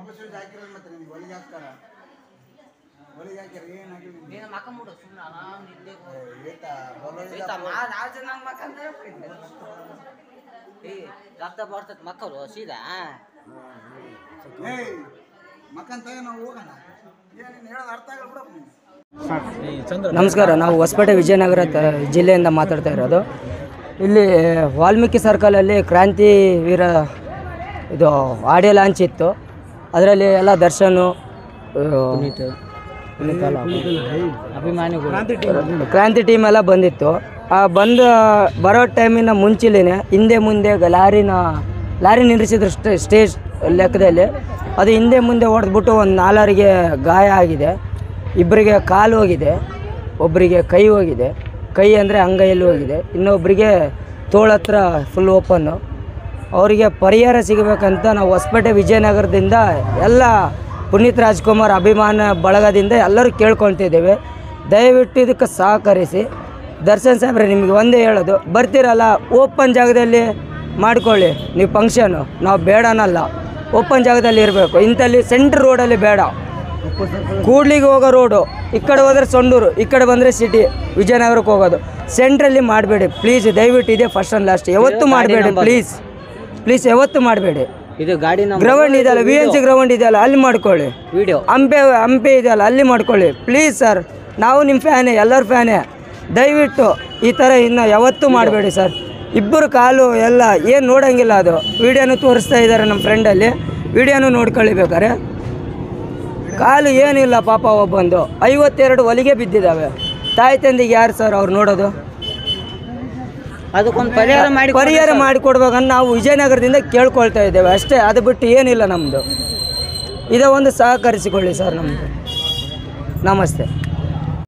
ಹಾಕಿರಲ್ಲ ಮತ್ತೆ ನಿಮ್ಗೆ ಹಾಕ್ತಾರ? ಹೊಲಿಗೆ ಹಾಕಿರ ಏನಾಗಿಲ್ಲ ನಿಮ್ಗೆ? ನೀನು ಮಕ್ಕ ಮುಡು ಸುಮ್ಮನೆ ಆರಾಮ್ ನಿದ್ದೆ ಏ, ಏತ ಹೊಲೋದಿಲ್ಲ ಆಯ್ತಾ ಮಾ ನಾಲ್ಕು ಜನ ಮಕ್ಕಂದ ಏ ರಕ್ತ ಬರ್ತೈತೆ ಮಕ್ಕಳು ಸೀದಾ? ಏಯ್ ಮಕ್ಕಂತಾಗ ನಾವು ಹೋಗೋಣ. ಏನು ನೀನು ಹೇಳೋದು ಅರ್ಥ ಆಗಲ್ಲ ಬಿಡಪ್ಪ ನೀನು. ನಮಸ್ಕಾರ ನಾವು ಹೊಸಪೇಟೆ ವಿಜಯನಗರ ತ- ಜಿಲ್ಲೆಯಿಂದ ಮಾತಾಡ್ತಾ ಇರೋದು. ಇಲ್ಲಿ ವಾಲ್ಮೀಕಿ ಸರ್ಕಲಲ್ಲಿ ಕ್ರಾಂತಿ ವೀರ ಇದು ಆಡಿಯೋ ಲಾಂಚ್ ಇತ್ತು. ಅದರಲ್ಲಿ ಎಲ್ಲ ದರ್ಶನು ಕ್ರಾಂತಿ ಟೀಮ್ ಎಲ್ಲ ಬಂದಿತ್ತು. ಆ ಬಂದು ಬರೋ ಟೈಮಿನ ಮುಂಚಿಲೇನೆ ಹಿಂದೆ ಮುಂದೆ ಲಾರಿನ ಲಾರಿ ನಿಲ್ಲಿಸಿದ್ರು ಸ್ಟೇ ಸ್ಟೇಜ್ ಲೆಕ್ಕದಲ್ಲಿ. ಅದು ಹಿಂದೆ ಮುಂದೆ ಹೊಡೆದ್ಬಿಟ್ಟು ಒಂದು ನಾಲ್ವರಿಗೆ ಗಾಯ ಆಗಿದೆ. ಇಬ್ಬರಿಗೆ ಕಾಲು ಹೋಗಿದೆ. ಒಬ್ಬರಿಗೆ ಕೈ ಹೋಗಿದೆ. ಕೈ ಅಂದರೆ ಅಂಗೈಯಲ್ಲಿ ಹೋಗಿದೆ. ಇನ್ನೊಬ್ಬರಿಗೆ ತೋಳತ್ರ ಫುಲ್ ಓಪನ್ನು ಅವರಿಗೆ ಪರಿಹಾರ ಸಿಗಬೇಕಂತ ನಾವು ಹೊಸಪೇಟೆ ವಿಜಯನಗರದಿಂದ ಎಲ್ಲ ಪುನೀತ್ ರಾಜ್ಕುಮಾರ್ ಅಭಿಮಾನ ಬಳಗದಿಂದ ಎಲ್ಲರೂ ಕೇಳ್ಕೊಳ್ತಿದ್ದೇವೆ. ದಯವಿಟ್ಟು ಇದಕ್ಕೆ ಸಹಕರಿಸಿ. ದರ್ಶನ್ ಸಾಹೇಬ್ರೆ ನಿಮಗೆ ಒಂದೇ ಹೇಳೋದು ಬರ್ತೀರಲ್ಲ ಓಪನ್ ಜಾಗದಲ್ಲಿ ಮಾಡ್ಕೊಳ್ಳಿ. ನೀವು ಫಂಕ್ಷನು ನಾವು ಬೇಡನಲ್ಲ ಓಪನ್ ಜಾಗದಲ್ಲಿ ಇರಬೇಕು. ಇಂಥಲ್ಲಿ ಸೆಂಟ್ರ್ ರೋಡಲ್ಲಿ ಬೇಡ. ಕೂಡ್ಲಿಗೆ ಹೋಗೋ ರೋಡು ಈ ಕಡೆ ಹೋದರೆ ಸೊಂಡೂರು ಈ ಕಡೆ ಬಂದರೆ ಸಿಟಿ ವಿಜಯನಗರಕ್ಕೆ ಹೋಗೋದು. ಸೆಂಟ್ರಲ್ಲಿ ಮಾಡಬೇಡಿ ಪ್ಲೀಸ್ ದಯವಿಟ್ಟು ಇದೆ ಫಸ್ಟ್ ಆ್ಯಂಡ್ ಲಾಸ್ಟ್ ಯಾವತ್ತೂ ಮಾಡಬೇಡಿ ಪ್ಲೀಸ್ ಪ್ಲೀಸ್ ಯಾವತ್ತು ಮಾಡಬೇಡಿ. ಇದು ಗಾಡಿ ಗ್ರೌಂಡ್ ಇದೆಯಲ್ಲ ವಿ ಎನ್ ಸಿ ಗ್ರೌಂಡ್ ಇದೆಯಲ್ಲ ಅಲ್ಲಿ ಮಾಡ್ಕೊಳ್ಳಿ. ವಿಡಿಯೋ ಹಂಪೆ ಹಂಪೆ ಇದೆಯಲ್ಲ ಅಲ್ಲಿ ಮಾಡ್ಕೊಳ್ಳಿ. ಪ್ಲೀಸ್ ಸರ್ ನಾವು ನಿಮ್ಮ ಫ್ಯಾನೇ ಎಲ್ಲರ ಫ್ಯಾನೇ. ದಯವಿಟ್ಟು ಈ ಥರ ಇನ್ನು ಯಾವತ್ತೂ ಮಾಡಬೇಡಿ ಸರ್. ಇಬ್ಬರು ಕಾಲು ಎಲ್ಲ ಏನು ನೋಡೋಂಗಿಲ್ಲ ಅದು. ವಿಡಿಯೋನು ತೋರಿಸ್ತಾ ಇದ್ದಾರೆ ನಮ್ಮ ಫ್ರೆಂಡಲ್ಲಿ ವಿಡಿಯೋನು ನೋಡ್ಕೊಳ್ಳಿ ಬೇಕಾರೆ ಕಾಲು ಏನಿಲ್ಲ ಪಾಪ ಒಬ್ಬಂದು. ಐವತ್ತೆರಡು ಒಲಿಗೆ ಬಿದ್ದಿದ್ದಾವೆ ತಾಯಿ ತಂದೆಗೆ ಯಾರು ಸರ್ ಅವ್ರು ನೋಡೋದು? ಅದಕ್ಕೊಂದು ಪರಿಹಾರ ಮಾಡಿ ಪರಿಹಾರ ಮಾಡಿಕೊಡ್ಬೇಕಂತ ನಾವು ವಿಜಯನಗರದಿಂದ ಕೇಳ್ಕೊಳ್ತಾ ಇದ್ದೇವೆ. ಅಷ್ಟೇ ಅದು ಬಿಟ್ಟು ಏನಿಲ್ಲ ನಮ್ಮದು ಇದೇ ಒಂದು ಸಹಕರಿಸಿಕೊಳ್ಳಿ ಸರ್ ನಮ್ಮದು ನಮಸ್ತೆ.